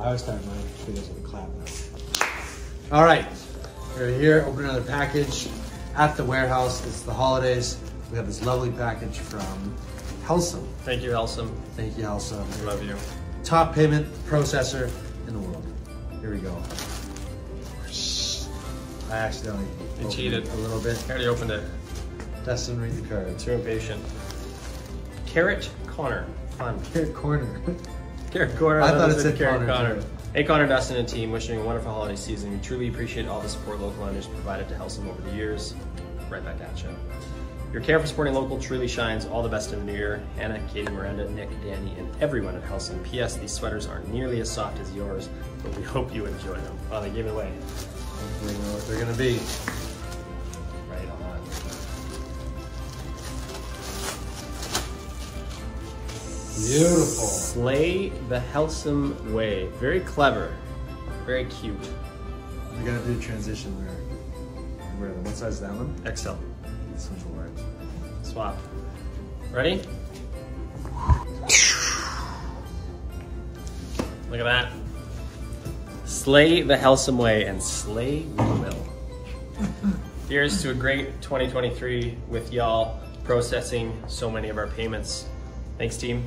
I always start my videos with a clap now. All right, we're here, open another package at the warehouse. It's the holidays. We have this lovely package from Helcim. Thank you, Elsum. Thank you, Helcim. Love you. Top payment processor in the world. Here we go. I accidentally You cheated. a little bit. I already opened it. Dustin, read the card. Too impatient. Carrot Connor. Fun. Carrot corner. Carrot Connor. I thought it said Carrot Connor, Connor. Hey Connor, Dustin, and team, wishing you a wonderful holiday season. We truly appreciate all the support Local Laundry provided to Helcim over the years. Right back at you. Your care for supporting local truly shines. All the best in the new year. Hannah, Katie, Miranda, Nick, Danny, and everyone at Helcim. P.S. These sweaters aren't nearly as soft as yours, but we hope you enjoy them. Oh, they gave it away. We know what they're gonna be. Beautiful. Slay the Helcim way. Very clever. Very cute. We're gonna do a transition there. where what size is that one? XL. This one's a large. Swap. Ready? Look at that. Slay the Helcim way and slay we will. Here's to a great 2023 with y'all processing so many of our payments. Thanks, team.